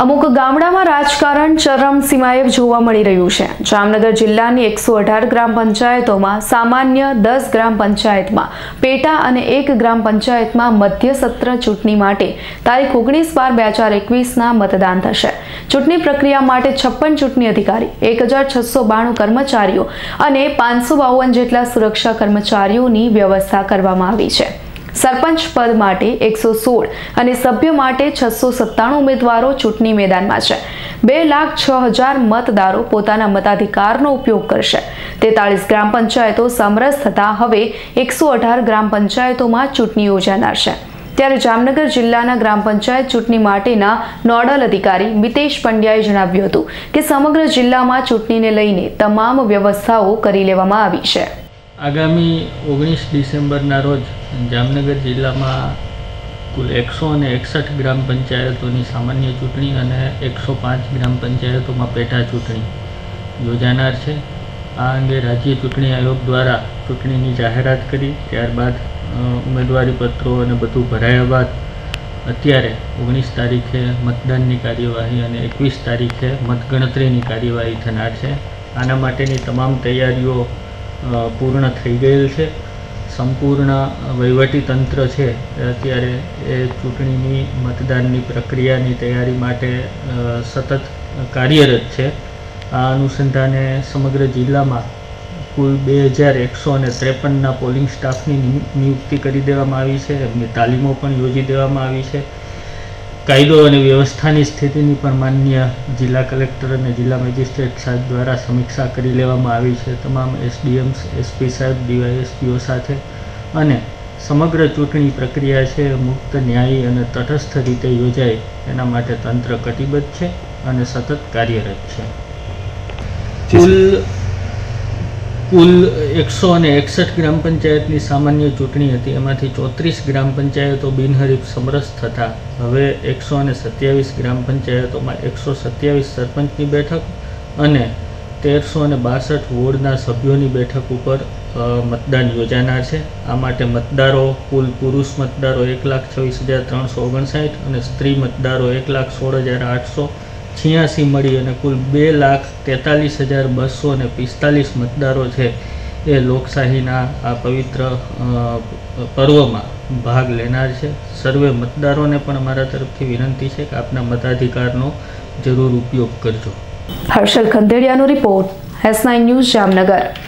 અમુક ગામડામાં રાજકારણ ચરમસીમાએ જોવા મળી રહ્યું છે. જામનગર જિલ્લાની એકસો અઢાર ગ્રામ પંચાયતોમાં સામાન્ય દસ ગ્રામ પંચાયતમાં, પેટા અને એક ગ્રામ પંચાયતમાં મધ્ય સત્ર ચૂંટણી માટે તારીખ ઓગણીસ બાર બે હજાર એકવીસના મતદાન થશે. ચૂંટણી પ્રક્રિયા માટે છપ્પન ચૂંટણી અધિકારી, એક હજાર છસો બાણું કર્મચારીઓ અને પાંચસો બાવન જેટલા સુરક્ષા કર્મચારીઓની વ્યવસ્થા કરવામાં આવી છે. સરપંચ પદ માટે એકસો સોળ અને સભ્ય માટે છસો સત્તાણું ઉમેદવારો ચૂંટણી મેદાનમાં છે. બે લાખ છ હજાર મતદારો પોતાના મતાધિકારનો ઉપયોગ કરશે. તેતાળીસ ગ્રામ પંચાયતો સમરસ થતાં હવે એકસો અઢાર ગ્રામ પંચાયતોમાં ચૂંટણી યોજાનાર છે. ત્યારે જામનગર જિલ્લાના ગ્રામ પંચાયત ચૂંટણી માટેના નોડલ અધિકારી મિતેશ પંડ્યાએ જણાવ્યું હતું કે સમગ્ર જિલ્લામાં ચૂંટણીને લઈને તમામ વ્યવસ્થાઓ કરી લેવામાં આવી છે. આગામી ઓગણીસ ડિસેમ્બરના રોજ જામનગર જિલ્લામાં કુલ એકસો અને એકસઠ ગ્રામ પંચાયતોની સામાન્ય ચૂંટણી અને એકસો પાંચ ગ્રામ પંચાયતોમાં પેટા ચૂંટણી યોજાનાર છે. આ અંગે રાજ્ય ચૂંટણી આયોગ દ્વારા ચૂંટણીની જાહેરાત કરી. ત્યારબાદ ઉમેદવારીપત્રો ઉમેદવારી પત્રો અને બધું ભરાયા બાદ અત્યારે ઓગણીસ તારીખે મતદાનની કાર્યવાહી અને એકવીસ તારીખે મતગણતરીની કાર્યવાહી થનાર છે. આના માટેની તમામ તૈયારીઓ પૂર્ણ થઈ ગયેલ છે. સંપૂર્ણ તંત્ર છે. અત્યારે એ ચૂંટણીની મતદાનની પ્રક્રિયાની તૈયારી માટે સતત કાર્યરત છે. આ અનુસંધાને સમગ્ર જિલ્લામાં કુલ બે હજાર એકસો અને ત્રેપનના પોલિંગ સ્ટાફની નિયુક્તિ કરી દેવામાં આવી છે. એમની તાલીમો પણ યોજી દેવામાં આવી છે. કાયદો અને વ્યવસ્થાની સ્થિતિની પણ માન્ય જિલ્લા કલેક્ટર અને જિલ્લા મેજિસ્ટ્રેટ સાહેબ દ્વારા સમીક્ષા કરી લેવામાં આવી છે. તમામ એસડીએમ્સ એસપી સાહેબ ડીવાયએસપીઓ સાથે અને સમગ્ર ચૂંટણી પ્રક્રિયા છે મુક્ત ન્યાયી અને તટસ્થ રીતે યોજાય. એના માટે તંત્ર કટિબદ્ધ છે અને સતત કાર્યરત છે. કુલ કુલ એકસો અને એકસઠ ગ્રામ પંચાયતની સામાન્ય ચૂંટણી હતી. એમાંથી ચોત્રીસ ગ્રામ પંચાયતો બિનહરીફ સમરસ થતાં. હવે એકસો અને સત્યાવીસ ગ્રામ પંચાયતોમાં એકસો સત્યાવીસ સરપંચની બેઠક અને તેરસો અને બાસઠ વોર્ડના સભ્યોની બેઠક ઉપર મતદાન યોજાનાર છે. આ માટે મતદારો, કુલ પુરુષ મતદારો એક લાખ છવ્વીસ હજાર ત્રણસો ઓગણસાઠ અને સ્ત્રી મતદારો એક લાખ સોળ હજાર આઠસો છ્યાસી મળી અને કુલ બે લાખ તેતાલીસ હજાર બસો ને પિસ્તાલીસ મતદારો છે એ લોકશાહીના આ પવિત્ર પર્વમાં ભાગ લેનાર છે. સર્વે મતદારોને પણ અમારા તરફથી વિનંતી છે કે આપના મતાધિકારનો જરૂર ઉપયોગ કરજો. Harshal ખંદેડિયાનો report S nine news Jamnagar.